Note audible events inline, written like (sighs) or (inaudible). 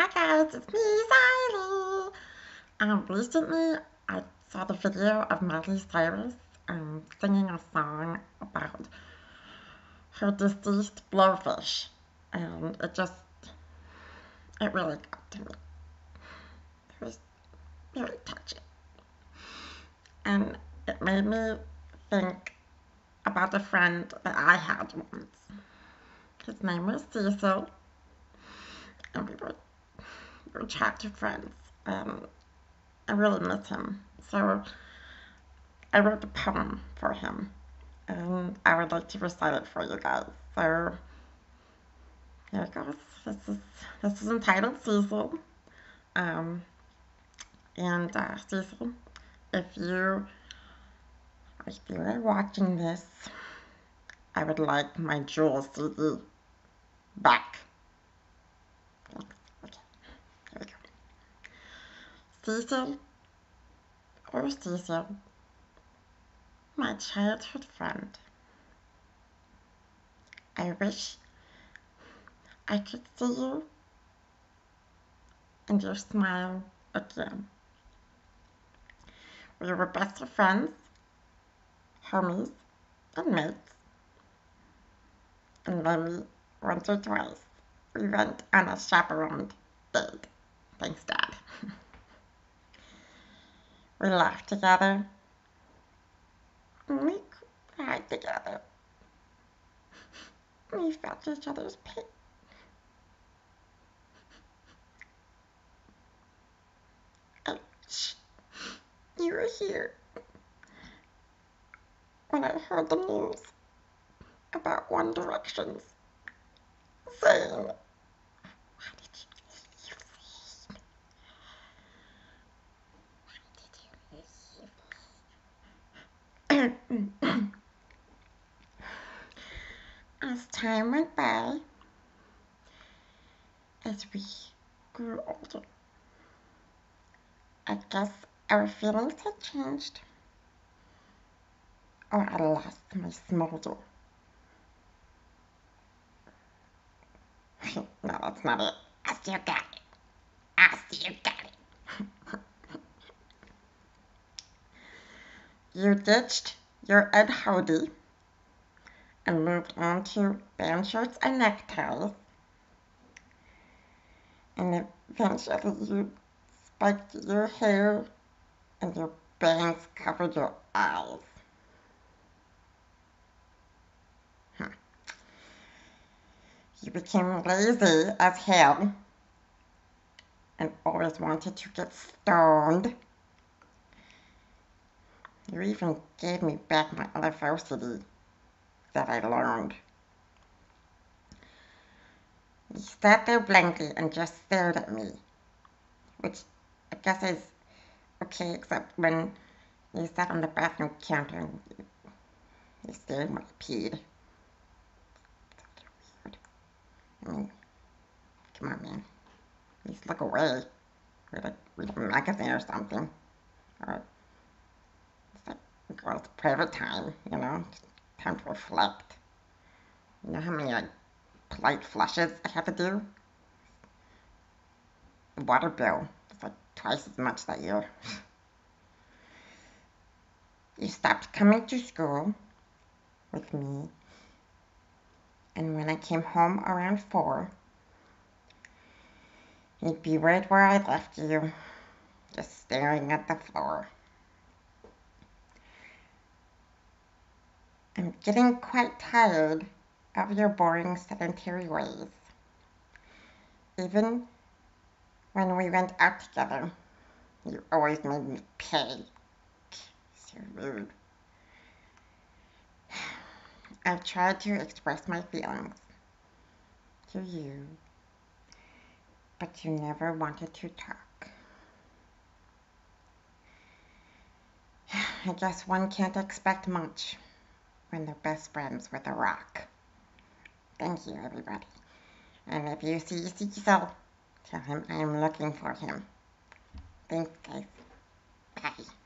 Hi guys, it's me, Xilie. Um, recently I saw the video of Miley Cyrus um, singing a song about her deceased blowfish, and it just, it really got to me. It was very touching. And it made me think about a friend that I had once. His name was Cecil, and we were, childhood friends. And I really miss him. So I wrote a poem for him, and I would like to recite it for you guys. So here it goes. This is this is entitled Cecil. Um, and uh, Cecil, if you if you are watching this, I would like my Jewel CD back. Thanks. Okay, here we go. Cecil, or Cecil, my childhood friend. I wish I could see you and your smile again. We were best of friends, homies, and mates. And maybe once or twice we went on a chaperoned date. Thanks, Dad. (laughs) we laughed together. We cried together. We felt each other's pain. You were here when I heard the news about One Direction's saying, (coughs) As time went by, as we grew older, I guess our feelings had changed, or I lost my smolder. (laughs) no, that's not it. I still got it. I still got it. (laughs) you ditched your Ed Hardy and moved on to band shirts and neckties. And eventually you spiked your hair and your bangs covered your eyes. Huh. You became lazy as hell and always wanted to get stoned. You even gave me back my other varsity that I learned. You sat there blankly and just stared at me, which I guess is okay, except when you sat on the bathroom counter and you stared when I peed. Weird. I mean, come on, man. At least look away. Read a, read a magazine or something. Or a girl's private time, you know? Time to reflect. You know how many like polite flushes I have to do? The water bill is like twice as much that year. you stopped coming to school with me, and when I came home around four, you'd be right where I left you, just staring at the floor. I'm getting quite tired of your boring sedentary ways. Even when we went out together, you always made me pay. So rude. (sighs) I've tried to express my feelings to you, but you never wanted to talk. (sighs) I guess one can't expect much when they're best friends with a rock. Thank you, everybody. And if you see Cecil, tell him I'm looking for him. Thanks, guys. Bye.